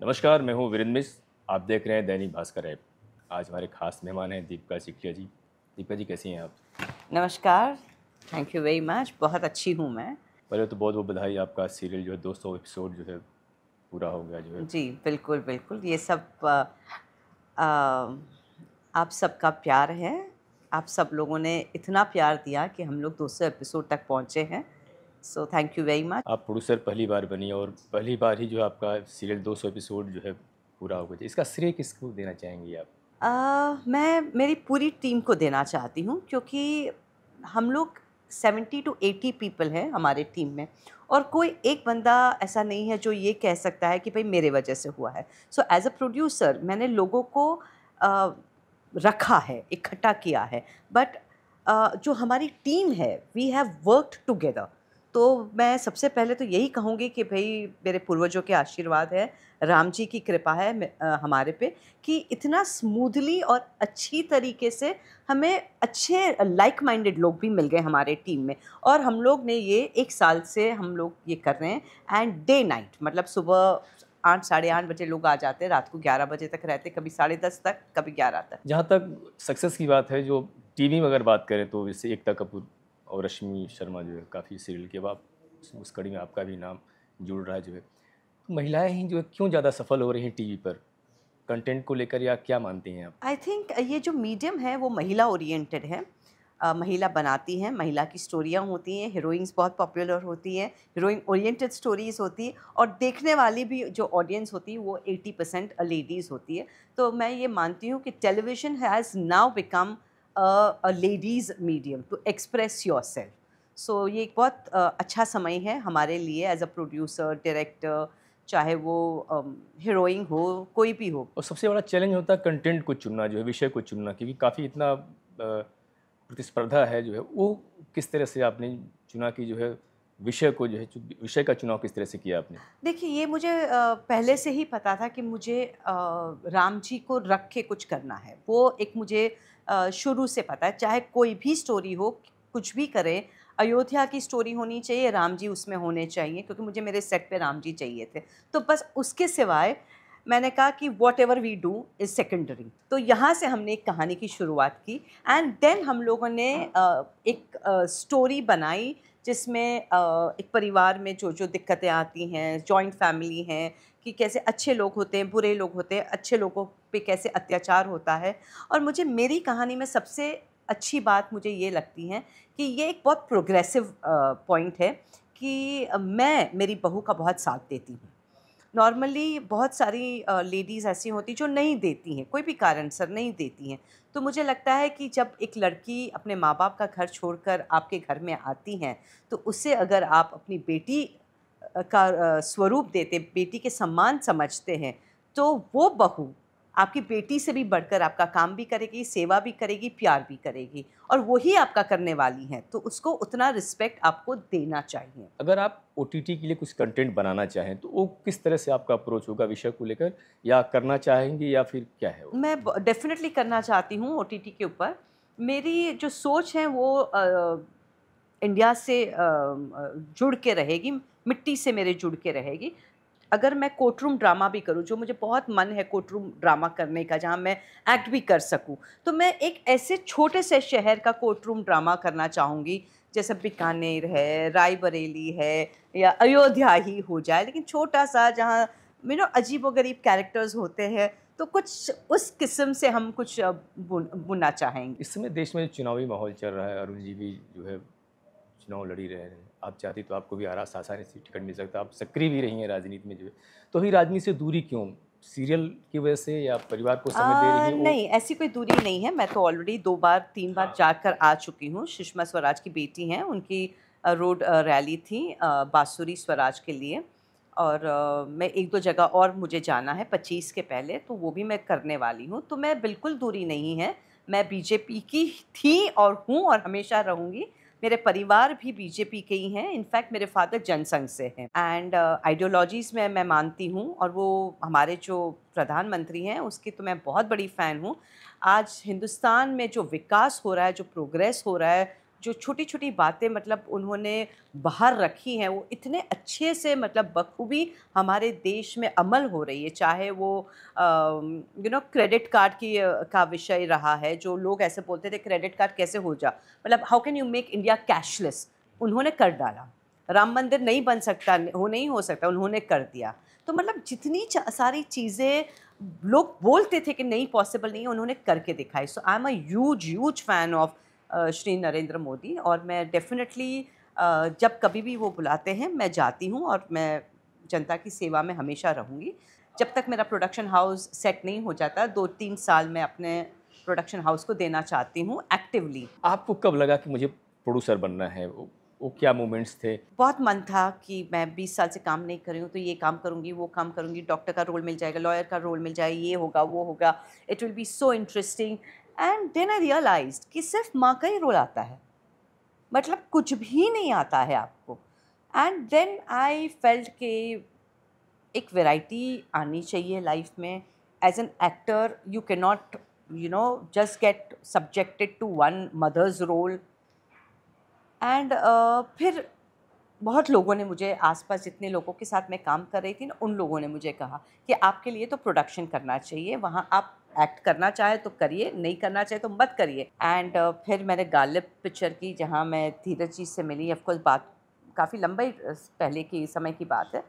नमस्कार मैं हूँ वीरेंद्र मिश्र आप देख रहे हैं दैनिक भास्कर ऐप। आज हमारे खास मेहमान हैं दीपिका सिकिया जी। दीपिका जी कैसी हैं आप? नमस्कार थैंक यू वेरी मच बहुत अच्छी हूँ मैं। पहले तो बहुत बहुत बधाई आपका सीरियल जो है 200 एपिसोड जो है पूरा हो गया जो है। जी बिल्कुल बिल्कुल। ये सब आ, आ, आप सबका प्यार है। आप सब लोगों ने इतना प्यार दिया कि हम लोग 200 एपिसोड तक पहुँचे हैं। So thank you very much आप प्रोड्यूसर पहली बार बनी और पहली बार ही जो आपका सीरियल 200 एपिसोड जो है पूरा हो गया। इसका श्रेय किसको देना चाहेंगी आप? आ, मैं मेरी पूरी टीम को देना चाहती हूँ क्योंकि हम लोग 70 टू 80 पीपल हैं हमारे टीम में और कोई एक बंदा ऐसा नहीं है जो ये कह सकता है कि भाई मेरे वजह से हुआ है। सो एज अ प्रोड्यूसर मैंने लोगों को आ, रखा है इकट्ठा किया है। बट जो हमारी टीम है वी हैव वर्कड टुगेदर तो मैं सबसे पहले तो यही कहूँगी कि भाई, मेरे पूर्वजों के आशीर्वाद है, राम जी की कृपा है हमारे पे कि इतना स्मूथली और अच्छी तरीके से हमें अच्छे लाइक माइंडेड लोग भी मिल गए हमारे टीम में और हम लोग ने ये एक साल से हम लोग ये कर रहे हैं एंड डे नाइट मतलब सुबह आठ, साढ़े आठ बजे लोग आ जाते हैं, रात को ग्यारह बजे तक रहते, कभी साढ़े दस तक, कभी ग्यारह तक। जहाँ तक सक्सेस की बात है, जो टीवी में अगर बात करें तो जैसे एकता कपूर और रश्मि शर्मा जो है काफ़ी सीरियल के बाद उस कड़ी में आपका भी नाम जुड़ रहा है जो है। तो महिलाएँ ही जो है क्यों ज़्यादा सफल हो रही हैं टीवी पर? कंटेंट को लेकर या क्या मानती हैं आप? आई थिंक ये जो मीडियम है वो महिला ओरिएंटेड है। Uh, महिला बनाती हैं महिला की स्टोरियाँ होती हैं हीरोइंस बहुत पॉपुलर होती हैं हीरोइन ओरिएंटेड स्टोरीज होती है और देखने वाली भी जो ऑडियंस होती है वो 80 परसेंट लेडीज़ होती है। तो मैं ये मानती हूँ कि television has now become a ladies medium to express yourself so ये एक बहुत uh, अच्छा समय है हमारे लिए एज अ प्रोड्यूसर डायरेक्टर चाहे वो हीरोइन हो कोई भी हो। और सबसे बड़ा चैलेंज होता है कंटेंट को चुनना जो है विषय को चुनना क्योंकि काफ़ी इतना प्रतिस्पर्धा है जो है वो किस तरह से आपने चुना कि जो है विषय को जो है विषय का चुनाव किस तरह से किया आपने? देखिए, ये मुझे पहले से ही पता था कि मुझे राम जी को रख के कुछ करना है। वो एक मुझे शुरू से पता है। चाहे कोई भी स्टोरी हो, कुछ भी करें, अयोध्या की स्टोरी होनी चाहिए, राम जी उसमें होने चाहिए, क्योंकि मुझे मेरे सेट पे राम जी चाहिए थे। तो बस उसके सिवाय मैंने कहा कि whatever we do is secondary तो यहाँ से हमने एक कहानी की शुरुआत की। एंड देन हम लोगों ने एक स्टोरी बनाई जिसमें एक परिवार में जो जो दिक्कतें आती हैं जॉइंट फैमिली हैं, कि कैसे अच्छे लोग होते हैं, बुरे लोग होते हैं, अच्छे लोगों पे कैसे अत्याचार होता है। और मुझे, मेरी कहानी में सबसे अच्छी बात मुझे ये लगती है कि ये एक बहुत प्रोग्रेसिव पॉइंट है कि मैं, मेरी बहू का बहुत साथ देती हूँ। नॉर्मली बहुत सारी लेडीज़ ऐसी होती जो नहीं देती हैं, कोई भी कारण सर नहीं देती हैं। तो मुझे लगता है कि जब एक लड़की अपने माँ बाप का घर छोड़कर आपके घर में आती हैं तो उससे अगर आप अपनी बेटी का स्वरूप देते, बेटी के सम्मान समझते हैं तो वो बहू आपकी बेटी से भी बढ़कर आपका काम भी करेगी सेवा भी करेगी प्यार भी करेगी और वही आपका करने वाली हैं। तो उसको उतना रिस्पेक्ट आपको देना चाहिए। अगर आप ओटीटी के लिए कुछ कंटेंट बनाना चाहें तो वो किस तरह से आपका अप्रोच होगा विषय को लेकर? या करना चाहेंगे या फिर क्या है वो? मैं डेफिनेटली करना चाहती हूँ ओ के ऊपर। मेरी जो सोच है वो आ, इंडिया से आ, जुड़ के रहेगी मिट्टी से मेरे जुड़ के रहेगी। अगर मैं कोर्ट ड्रामा भी करूँ जो मुझे बहुत मन है कोर्ट ड्रामा करने का जहाँ मैं एक्ट भी कर सकूँ तो मैं एक ऐसे छोटे से शहर का कोर्टरूम ड्रामा करना चाहूँगी। जैसे बीकानेर है रायबरेली है या अयोध्या ही हो जाए लेकिन छोटा सा जहाँ नो अजीब व गरीब कैरेक्टर्स होते हैं तो कुछ उस किस्म से हम कुछ बुन, बुनना चाहेंगे। इस समय देश में चुनावी माहौल चल रहा है अरुण जी भी जो है चुनाव लड़ी रहे हैं। आप चाहती तो आपको भी आरास आसानी से टिकट मिल सकता आप सक्रिय भी रही हैं राजनीति में जो है। तो अभी राजनीति से दूरी क्यों? सीरियल की वजह से या परिवार को समय आ, दे रही हैं? नहीं ऐसी कोई दूरी नहीं है। मैं तो ऑलरेडी दो बार तीन बार हाँ। जाकर आ चुकी हूँ। सुषमा स्वराज की बेटी हैं। उनकी रोड रैली थी बांसुरी स्वराज के लिए। और मैं एक दो जगह और मुझे जाना है पच्चीस के पहले तो वो भी मैं करने वाली हूँ। तो मैं बिल्कुल दूरी नहीं है। मैं बीजेपी की थी और हूँ और हमेशा रहूँगी। मेरे परिवार भी बीजेपी के ही हैं। इनफैक्ट मेरे फादर जनसंघ से हैं। एंड आइडियोलॉजीज़ uh, में मैं मानती हूँ और वो हमारे जो प्रधानमंत्री हैं उसकी तो मैं बहुत बड़ी फ़ैन हूँ। आज हिंदुस्तान में जो विकास हो रहा है जो प्रोग्रेस हो रहा है जो छोटी छोटी बातें मतलब उन्होंने बाहर रखी हैं, वो इतने अच्छे से मतलब बखूबी हमारे देश में अमल हो रही है। चाहे वो यू नो क्रेडिट कार्ड की का विषय रहा है, जो लोग ऐसे बोलते थे क्रेडिट कार्ड कैसे हो जा? मतलब how can you make India cashless उन्होंने कर डाला। राम मंदिर नहीं बन सकता, हो, नहीं हो सकता, उन्होंने कर दिया। तो मतलब जितनी सारी चीज़ें लोग बोलते थे कि नहीं पॉसिबल नहीं है, उन्होंने करके दिखाई। So I am a huge fan of Shri Narendra Modi और मैं डेफिनेटली जब कभी भी वो बुलाते हैं मैं जाती हूँ और मैं जनता की सेवा में हमेशा रहूँगी। जब तक मेरा प्रोडक्शन हाउस सेट नहीं हो जाता दो तीन साल मैं अपने प्रोडक्शन हाउस को देना चाहती हूँ एक्टिवली आपको कब लगा कि मुझे प्रोड्यूसर बनना है? वो क्या मोमेंट्स थे? बहुत मन था कि मैं 20 साल से काम नहीं कर रही हूँ तो ये काम करूँगी वो काम करूँगी डॉक्टर का रोल मिल जाएगा लॉयर का रोल मिल जाएगा ये होगा वो होगा। It will be so interesting and then I realise कि सिर्फ़ माँ का ही रोल आता है। मतलब कुछ भी नहीं आता है आपको। एंड देन आई फेल्ट के एक वेराइटी आनी चाहिए लाइफ में। As an actor you can not you know just get subjected to one mother's role and फिर बहुत लोगों ने मुझे आसपास जितने लोगों के साथ मैं काम कर रही थी ना, उन लोगों ने मुझे कहा कि आपके लिए तो प्रोडक्शन करना चाहिए। वहाँ आप एक्ट करना चाहे तो करिए नहीं करना चाहे तो मत करिए। एंड uh, फिर मैंने गालिब पिक्चर की जहाँ मैं धीरज जी से मिली ऑफकोर्स बात काफ़ी लंबे पहले की समय की बात है।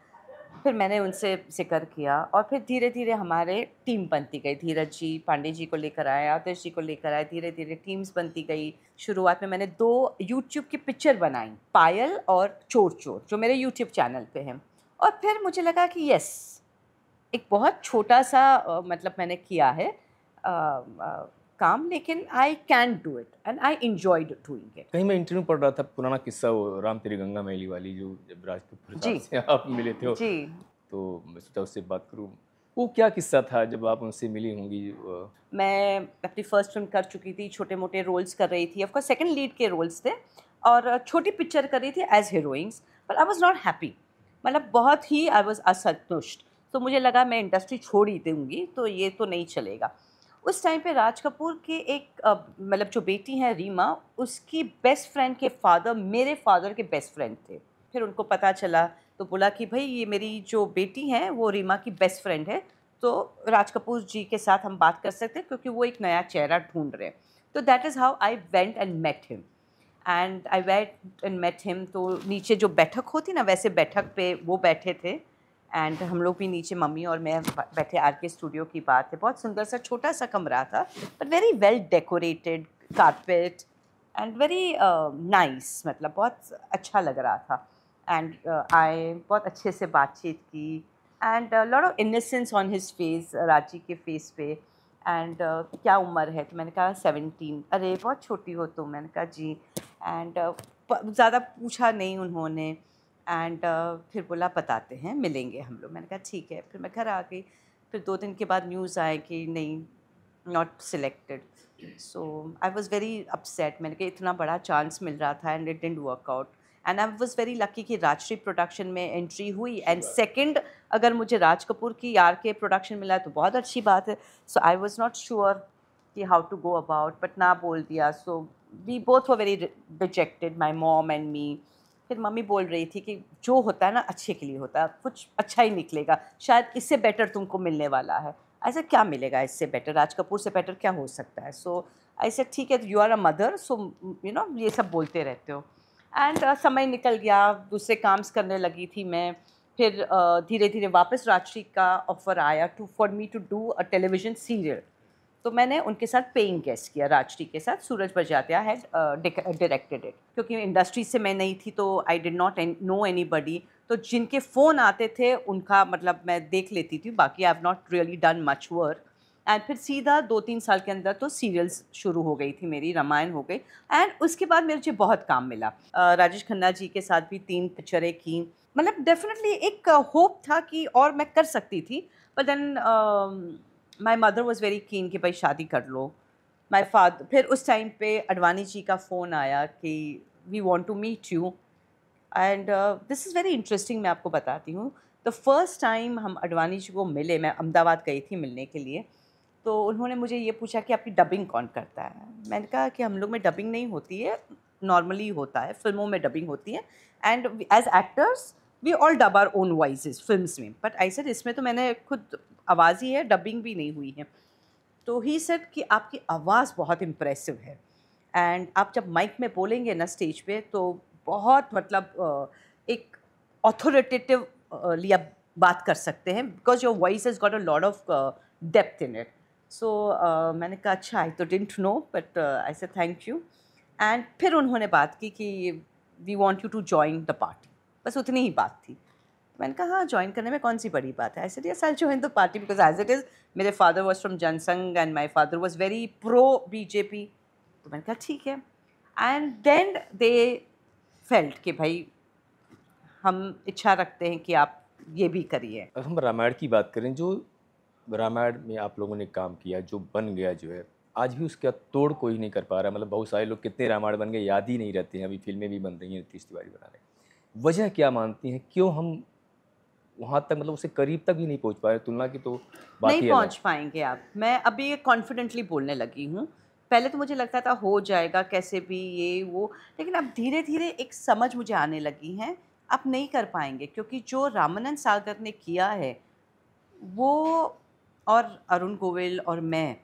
फिर मैंने उनसे ज़िक्र किया और फिर धीरे धीरे हमारे टीम बनती गई। धीरज जी पांडे जी को लेकर आए आदर्श जी को लेकर आए धीरे धीरे टीम्स बनती गई। शुरुआत में मैंने दो यूट्यूब की पिक्चर बनाई पायल और चोर चोर जो मेरे यूट्यूब चैनल पे हैं। और फिर मुझे लगा कि यस एक बहुत छोटा सा मतलब मैंने किया है काम लेकिन I can do it and I enjoyed doing it कहीं मैं इंटरव्यू पढ़ रहा था पुराना किस्सा वो राम तेरी गंगा मैली वाली जो जब राजपूत जी। से आप मिले थे जी। तो मैं सोचा उससे बात करूँ। वो क्या किस्सा था जब आप उनसे मिली होंगी मैं अपनी फ़र्स्ट फ़िल्म कर चुकी थी छोटे मोटे रोल्स कर रही थी ऑफकोर्स सेकंड लीड के रोल्स थे और छोटी पिक्चर कर रही थी as heroines but I was not happy मतलब बहुत ही आई वॉज़ असंतुष्ट। तो मुझे लगा मैं इंडस्ट्री छोड़ ही दूँगी तो ये तो नहीं चलेगा। उस टाइम पे राज कपूर के एक मतलब जो बेटी हैं रीमा, उसकी बेस्ट फ्रेंड के फादर मेरे फादर के बेस्ट फ्रेंड थे। फिर उनको पता चला तो बोला कि भाई, ये मेरी जो बेटी हैं, वो रीमा की बेस्ट फ्रेंड है तो राज कपूर जी के साथ हम बात कर सकते हैं, क्योंकि वो एक नया चेहरा ढूंढ रहे हैं। तो that is how I went and met him and I went and met him तो नीचे जो बैठक होती ना, वैसे बैठक पे वो बैठे थे। एंड हम लोग भी नीचे मम्मी और मैं बैठे आर के स्टूडियो की बात है। बहुत सुंदर सा छोटा सा कमरा था but very well decorated carpet and very nice मतलब बहुत अच्छा लग रहा था। एंड आए बहुत अच्छे से बातचीत की and lot of incense on his face Raji के फेस पे। एंड uh, क्या उम्र है? तो मैंने कहा सेवनटीन अरे बहुत छोटी हो तो मैंने कहा जी। एंड uh, ज़्यादा पूछा नहीं उन्होंने। एंड uh, फिर बोला बताते हैं मिलेंगे हम लोग। मैंने कहा ठीक है। फिर मैं घर आ गई। फिर दो दिन के बाद न्यूज़ आए कि नहीं not selected so I was very upset मैंने कहा इतना बड़ा चांस मिल रहा था and it didn't work out and I was very lucky कि राजश्री प्रोडक्शन में एंट्री हुई। एंड सेकेंड अगर मुझे राज कपूर की यार के प्रोडक्शन मिला तो बहुत अच्छी बात है। So I was not sure कि how to go about but ना बोल दिया। So we both were very rejected my mom and me फिर मम्मी बोल रही थी कि जो होता है ना अच्छे के लिए होता है कुछ अच्छा ही निकलेगा। शायद इससे बेटर तुमको मिलने वाला है। ऐसा क्या मिलेगा इससे बेटर राज कपूर से बेटर क्या हो सकता है? सो ऐसे ठीक है you are a mother so you know ये सब बोलते रहते हो. एंड uh, समय निकल गया दूसरे काम्स करने लगी थी मैं। फिर uh, धीरे धीरे वापस राजश्री का ऑफ़र आया to for me to do a television serial तो मैंने उनके साथ पेइंग गेस्ट किया राजटी के साथ Sooraj Barjatya had directed it क्योंकि इंडस्ट्री से मैं नहीं थी तो I did not know anybody तो जिनके फ़ोन आते थे उनका मतलब मैं देख लेती थी बाकी I have not really done much work and फिर सीधा दो तीन साल के अंदर तो सीरियल्स शुरू हो गई थी मेरी रामायण हो गई. एंड उसके बाद मेरे मुझे बहुत काम मिला. Uh, राजेश खन्ना जी के साथ भी तीन पिक्चरें की. मतलब डेफिनेटली एक होप uh, था कि और मैं कर सकती थी. But then my mother was very keen कि भाई शादी कर लो। माई फादर फिर उस टाइम पे अडवानी जी का फ़ोन आया कि we want to meet you and this is very interesting मैं आपको बताती हूँ। द फ़र्स्ट टाइम हम अडवानी जी को मिले, मैं अहमदाबाद गई थी मिलने के लिए तो उन्होंने मुझे ये पूछा कि आपकी डबिंग कौन करता है? मैंने कहा कि हम लोग में डबिंग नहीं होती है नॉर्मली होता है, फ़िल्मों में डबिंग होती है। And as actors we all dub our own voices film में। बट आई सेड इसमें तो मैंने खुद आवाज़ ही है डबिंग भी नहीं हुई है। तो ही सेड कि आपकी आवाज़ बहुत इम्प्रेसिव है। एंड आप जब माइक में बोलेंगे ना स्टेज पे तो बहुत मतलब एक ऑथोरिटेटिव लिया बात कर सकते हैं। Because your voice is got a lot of depth in it so मैंने कहा अच्छा आई तो डिंट नो बट आई से थैंक यू एंड फिर उन्होंने बात की कि we want you to join the party बस उतनी ही बात थी। मैंने कहा हाँ ज्वाइन करने में कौन सी बड़ी बात है? ऐसे I join the party because as it is मेरे father was from Jansangh and my father was very pro BJP तो मैंने कहा, ठीक है. एंड देन दे फेल्ट कि भाई, हम इच्छा रखते हैं कि आप ये भी करिए। अब हम रामायण की बात करें, जो रामायण में आप लोगों ने काम किया, जो बन गया, जो है, आज भी उसका तोड़ कोई नहीं कर पा रहा। मतलब बहुत सारे लोग कितने रामायण बन गए, याद ही नहीं रहते हैं। अभी फ़िल्में भी बन रही हैं नीतीश तिवारी बना रहे वजह क्या मानती हैं? क्यों हम वहाँ तक मतलब उसे करीब तक भी नहीं पहुँच पाए? तुलना की तो बात नहीं पहुँच पाएँगे आप। मैं अभी ये कॉन्फिडेंटली बोलने लगी हूँ। पहले तो मुझे लगता था हो जाएगा कैसे भी ये वो लेकिन अब धीरे धीरे एक समझ मुझे आने लगी है आप नहीं कर पाएँगे क्योंकि जो रामानंद सागर ने किया है वो और अरुण गोविल और मैं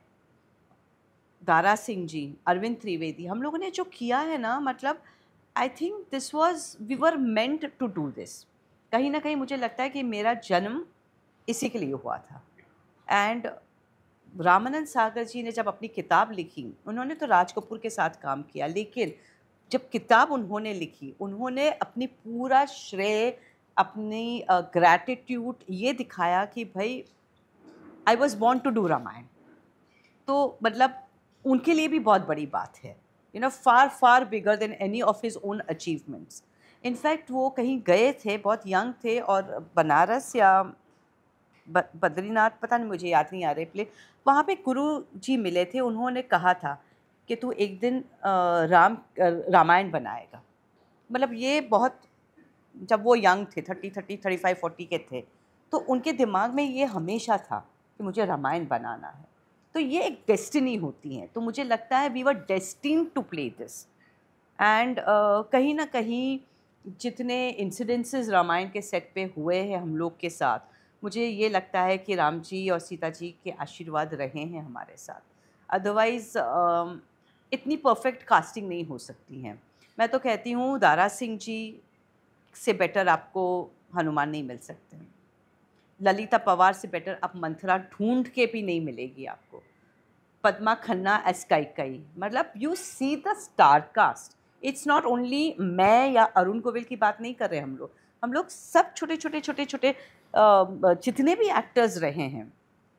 दारा सिंह जी अरविंद त्रिवेदी हम लोगों ने जो किया है ना मतलब I think this was we were meant to do this कहीं ना कहीं मुझे लगता है कि मेरा जन्म इसी के लिए हुआ था। एंड रामानंद सागर जी ने जब अपनी किताब लिखी, उन्होंने तो राज कपूर के साथ काम किया, लेकिन जब किताब उन्होंने लिखी, उन्होंने अपनी पूरा श्रेय, अपनी ग्रैटिट्यूड ये दिखाया कि भाई I was born to do Ramayan तो मतलब उनके लिए भी बहुत बड़ी बात है। You know far far bigger than any of his own achievements in fact वो कहीं गए थे, बहुत यंग थे और बनारस या बद्रीनाथ, पता नहीं, मुझे याद नहीं आ रहे प्ले वहाँ पे गुरु जी मिले थे, उन्होंने कहा था कि तू एक दिन राम रामायण बनाएगा। मतलब ये बहुत, जब वो यंग थे thirty thirty thirty five forty के थे तो उनके दिमाग में ये हमेशा था कि मुझे रामायण बनाना है। तो ये एक डेस्टिनी होती है। तो मुझे लगता है we were destined to play this. And कहीं ना कहीं जितने इंसिडेंसेस रामायण के सेट पे हुए हैं हम लोग के साथ, मुझे ये लगता है कि राम जी और सीता जी के आशीर्वाद रहे हैं हमारे साथ। अदरवाइज़ इतनी परफेक्ट कास्टिंग नहीं हो सकती हैं। मैं तो कहती हूँ, दारा सिंह जी से बेटर आपको हनुमान नहीं मिल सकते। ललिता पवार से बेटर आप मंथरा ढूंढ के भी नहीं मिलेगी आपको। पद्मा खन्ना एस कई मतलब you see the star cast it's not only मैं या अरुण गोविल की बात नहीं कर रहे हम लोग। हम लोग सब छोटे छोटे छोटे छोटे जितने भी एक्टर्स रहे हैं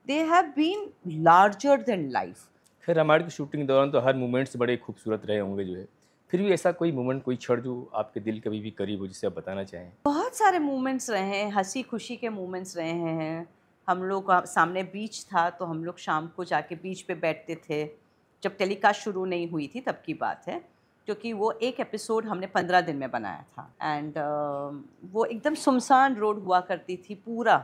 they have been larger than life फिर रामायण की शूटिंग के दौरान तो हर मोमेंट्स बड़े खूबसूरत रहे होंगे जो है। फिर भी ऐसा कोई मोमेंट कोई क्षण जो आपके दिल कभी भी करीब हो जिसे आप बताना चाहें? बहुत सारे मोमेंट्स रहे हैं हँसी खुशी के मोमेंट्स रहे हैं। हम लोग सामने बीच था तो हम लोग शाम को जाके बीच पे बैठते थे। जब टेलीकास्ट शुरू नहीं हुई थी तब की बात है। क्योंकि वो एक एपिसोड हमने पंद्रह दिन में बनाया था। एंड uh, वो एकदम सुमसान रोड हुआ करती थी पूरा।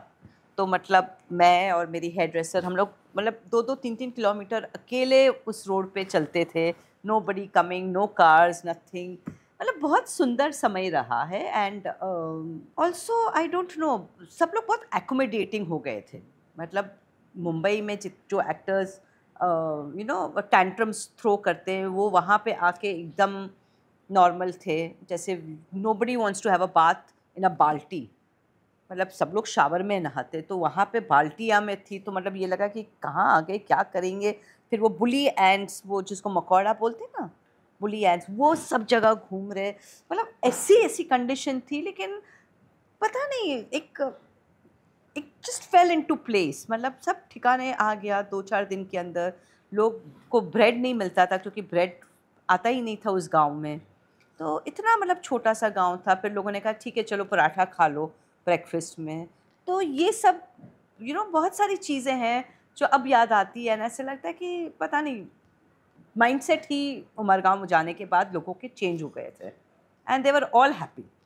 तो मतलब मैं और मेरी हेयर ड्रेसर हम लोग मतलब दो दो तीन तीन किलोमीटर अकेले उस रोड पे चलते थे। Nobody coming no cars nothing मतलब बहुत सुंदर समय रहा है and also I don't know सब लोग बहुत एकोमोडेटिंग हो गए थे। मतलब मुंबई में जो actors you know tantrums throw करते हैं, वो वहाँ पे आके एकदम नॉर्मल थे। जैसे nobody wants to have a bath in a balti मतलब सब लोग शावर में नहाते तो वहाँ पे बाल्टिया में थी तो मतलब ये लगा कि कहाँ आ गए, क्या करेंगे? फिर वो बुली एंड्स वो जिसको मकौड़ा बोलते हैं ना बुली एंड्स वो सब जगह घूम रहे। मतलब ऐसी ऐसी कंडीशन थी लेकिन पता नहीं एक एक just fell into place मतलब सब ठिकाने आ गया दो चार दिन के अंदर। लोग को ब्रेड नहीं मिलता था क्योंकि ब्रेड आता ही नहीं था उस गाँव में। तो इतना मतलब छोटा सा गाँव था फिर लोगों ने कहा ठीक है चलो पराठा खा लो ब्रेकफास्ट में। तो ये सब यू you नो know, बहुत सारी चीज़ें हैं जो अब याद आती है ना ऐसे लगता है कि पता नहीं माइंडसेट ही उमरगांव जाने के बाद लोगों के चेंज हो गए थे। And they were all happy